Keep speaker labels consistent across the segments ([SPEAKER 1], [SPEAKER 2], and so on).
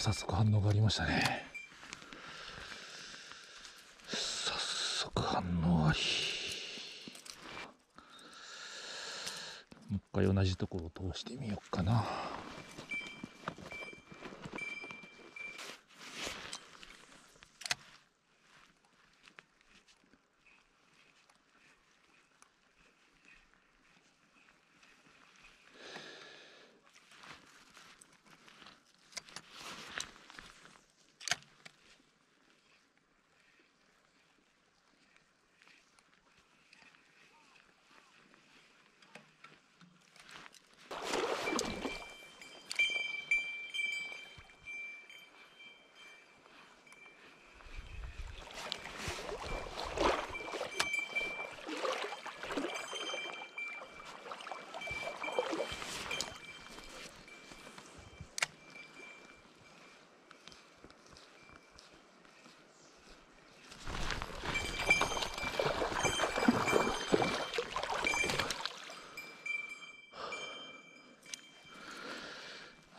[SPEAKER 1] 早速反応がありましたね。早速反応ありもう一回同じところを通してみようかな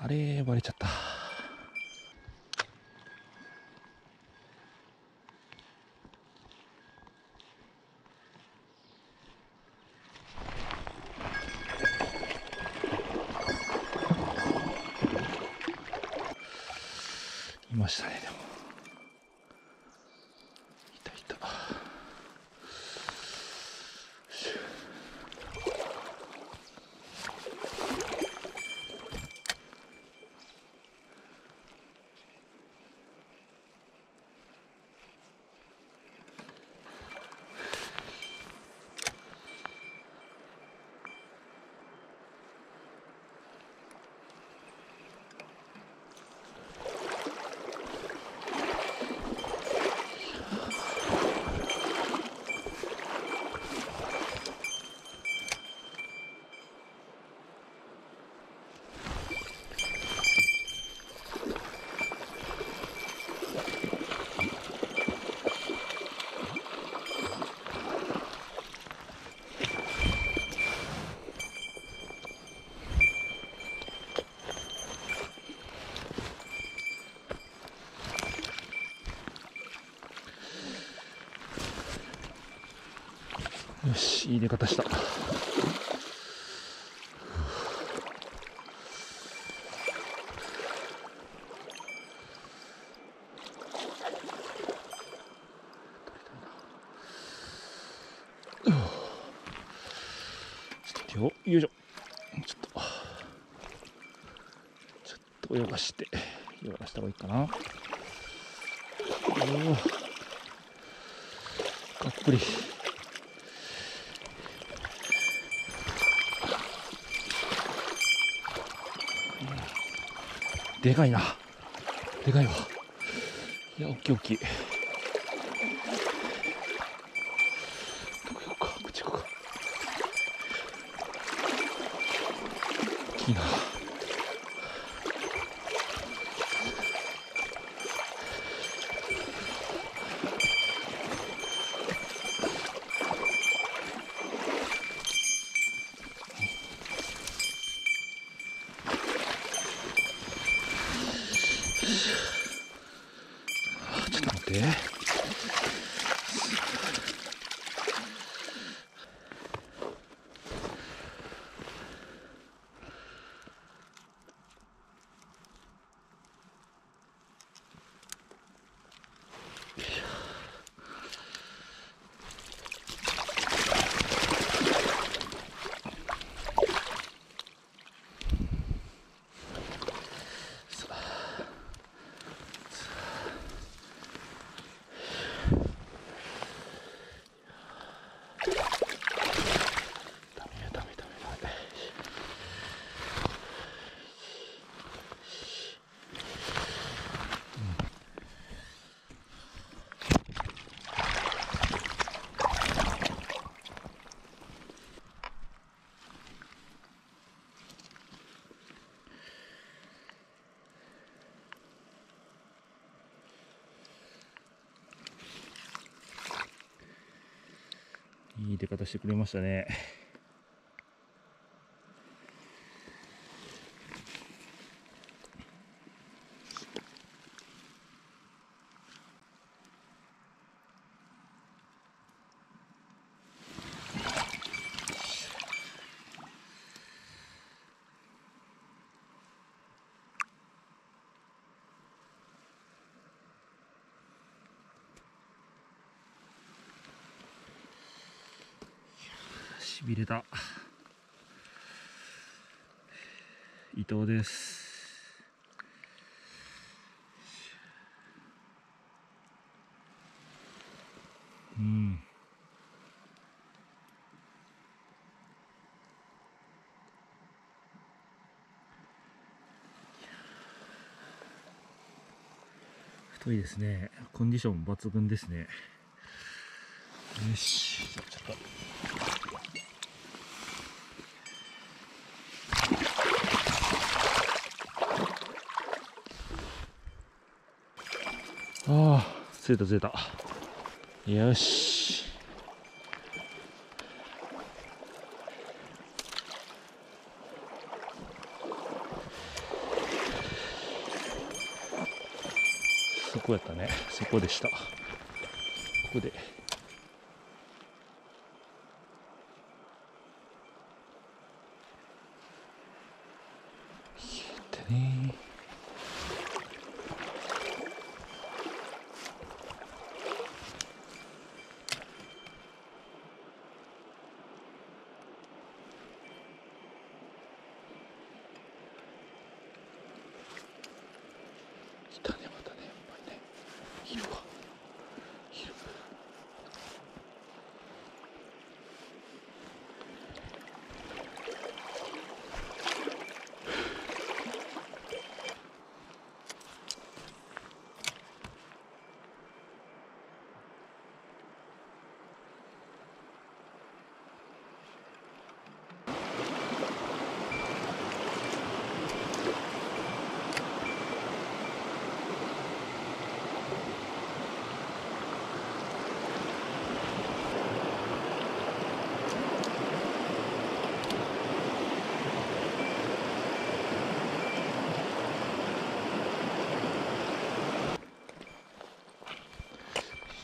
[SPEAKER 1] あれバレちゃったいましたね。よしいい出方した。ちょっと手をよいしょ。ちょっとちょっと泳がして泳がした方がいいかな。おおたっぷり。でかいな。でかいわ。いや、おっきいおっきい。どこ行こうか。こっち行こうか。大きいな。いい出方してくれましたね。しびれた。伊藤です。うん。太いですね。コンディション抜群ですね。よし。ちょっとああ釣れた釣れた。よし。そこやったね。そこでした。ここで。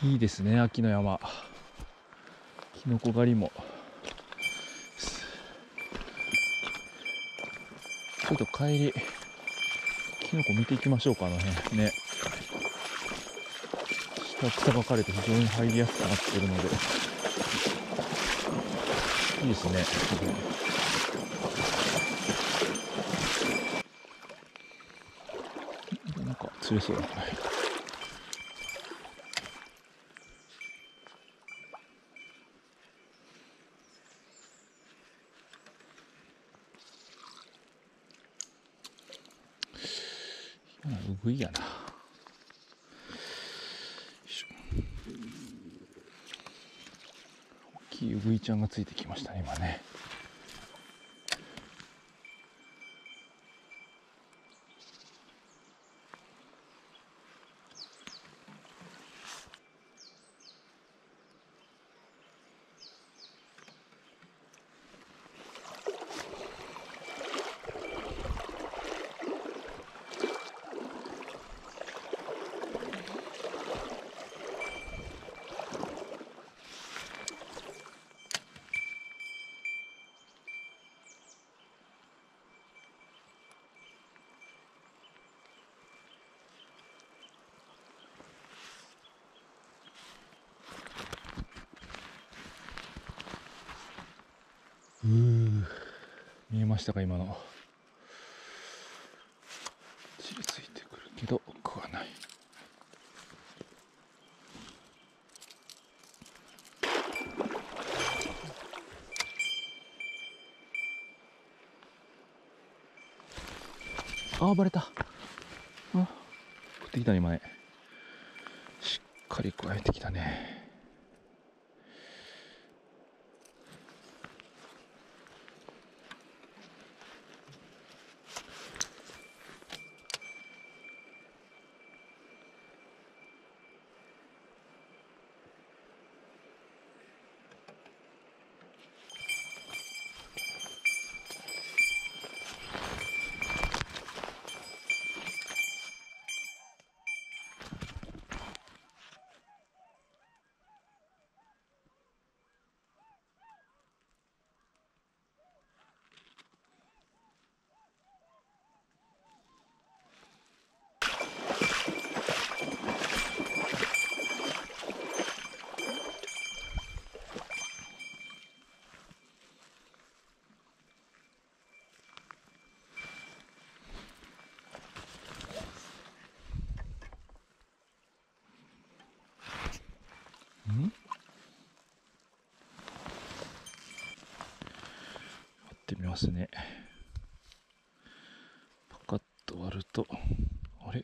[SPEAKER 1] いいですね秋の山。キノコ狩りも。ちょっと帰りキノコ見ていきましょうかあの辺。ね。下草が枯れて非常に入りやすくなってるので。いいですね。なんか釣れそう。だねうぐいやな。大きいうぐいちゃんがついてきましたね、今ね。ましたか今の。ちりついてくるけど食わない。ああバレた。あ食ってきたね今ね。しっかり加えてきたね。ますね。パカッと割るとあれ？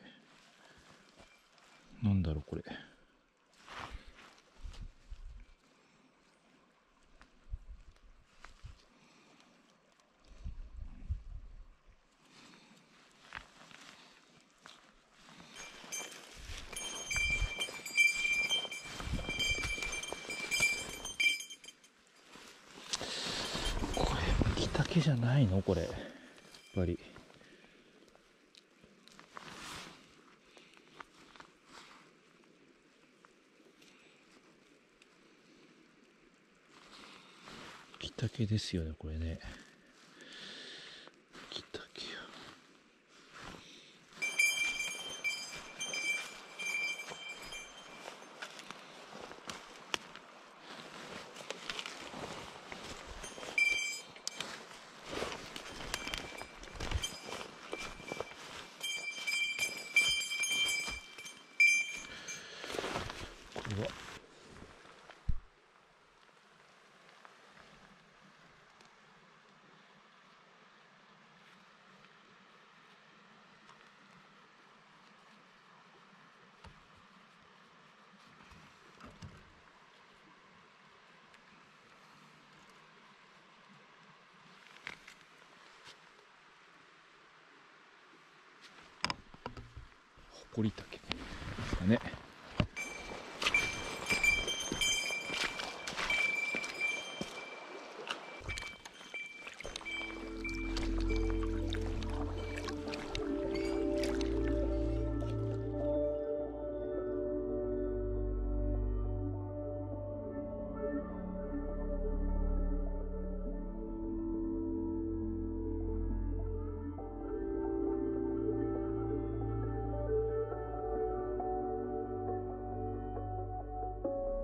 [SPEAKER 1] なんだろうこれこけじゃないの？これ。やっぱり。麦竹ですよねこれね麦竹やこれはコリタケですかね。